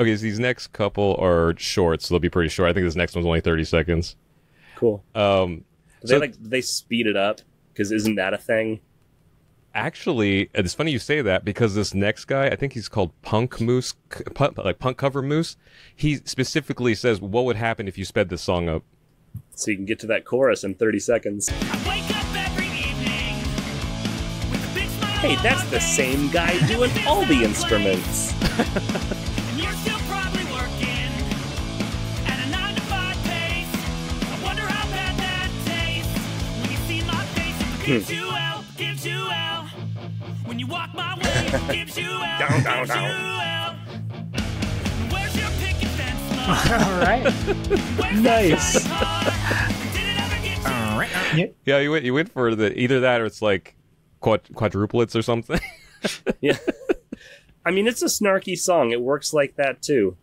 Okay, so these next couple are short, so they'll be pretty short. I think this next one's only 30 seconds. Cool. Um, Do So- they like they speed it up? Because isn't that a thing? actually, it's funny you say that because this next guy, I think he's called Punk Moose, c- pu- like Punk Cover Moose. He specifically says what would happen if you sped this song up. So you can get to that chorus in 30 seconds. I wake up every evening with a big smile Hey, that's the same guy doing all the instruments. gives you L, gives you L. When you walk my way, gives you L, Down, down, gives down. you L. Where's your picket fence. All right. Where's Nice. that car? Did it ever get you? All right. Yeah. Yeah, you went you went for the either that or it's like quad, quadruplets or something. Yeah. I mean, it's a snarky song. It works like that too.